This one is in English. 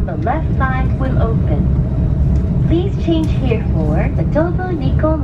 on the left side will open. Please change here for the Dodo Nico.